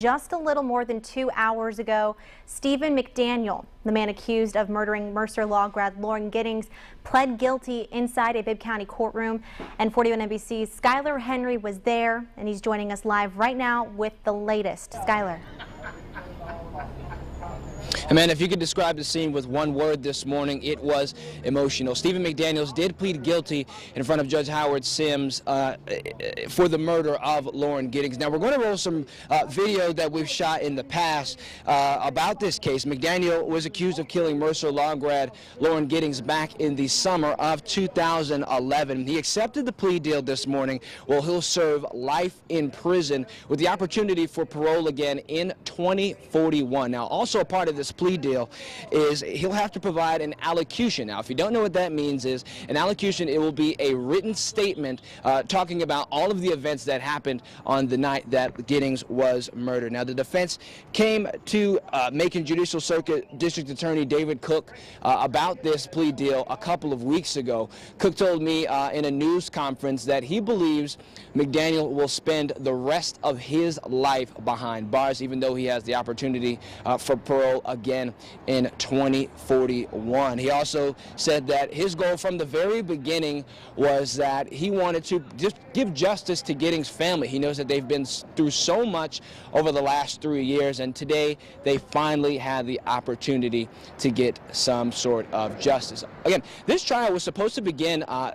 Just a little more than two hours ago, Stephen McDaniel, the man accused of murdering Mercer Law grad Lauren Giddings, pled guilty inside a Bibb County courtroom. And 41 NBC's Skyler Henry was there, and he's joining us live right now with the latest. Skyler. Amanda, if you could describe the scene with one word this morning, it was emotional. Stephen McDaniels did plead guilty in front of Judge Howard Simms uh, for the murder of Lauren Giddings. Now, we're going to roll some uh, video that we've shot in the past uh, about this case. McDaniel was accused of killing Mercer Law grad Lauren Giddings back in the summer of 2011. He accepted the plea deal this morning. Well, he'll serve life in prison with the opportunity for parole again in 2041. Now, also a part of this plea deal is he'll have to provide an allocution. Now, if you don't know what that means is an allocution, it will be a written statement uh, talking about all of the events that happened on the night that Giddings was murdered. Now, the defense came to uh, Macon Judicial Circuit District Attorney David Cook uh, about this plea deal a couple of weeks ago. Cook told me uh, in a news conference that he believes McDaniel will spend the rest of his life behind bars, even though he has the opportunity uh, for parole again again in 2041. He also said that his goal from the very beginning was that he wanted to just give justice to Giddings' family. He knows that they've been through so much over the last three years, and today they finally had the opportunity to get some sort of justice. Again, this trial was supposed to begin uh,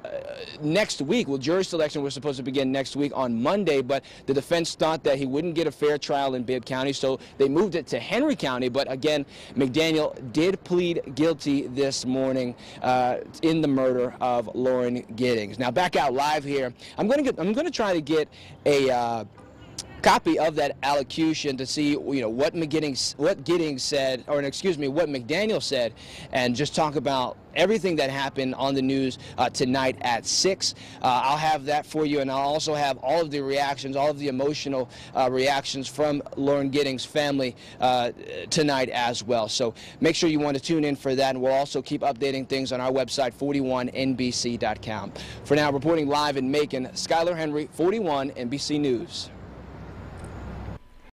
next week. Well, jury selection was supposed to begin next week on Monday, but the defense thought that he wouldn't get a fair trial in Bibb County, so they moved it to Henry County. But again, McDaniel did plead guilty this morning uh, in the murder of Lauren Giddings. Now back out live here. I'm going to. I'm going to try to get a. Uh, copy of that allocution to see you know what McGiddings what Giddings said or excuse me what McDaniel said and just talk about everything that happened on the news uh, tonight at 6 uh, I'll have that for you and I'll also have all of the reactions all of the emotional uh, reactions from Lauren Giddings family uh, tonight as well. So make sure you want to tune in for that and we'll also keep updating things on our website 41nbc.com for now reporting live in Macon Skyler Henry 41 NBC News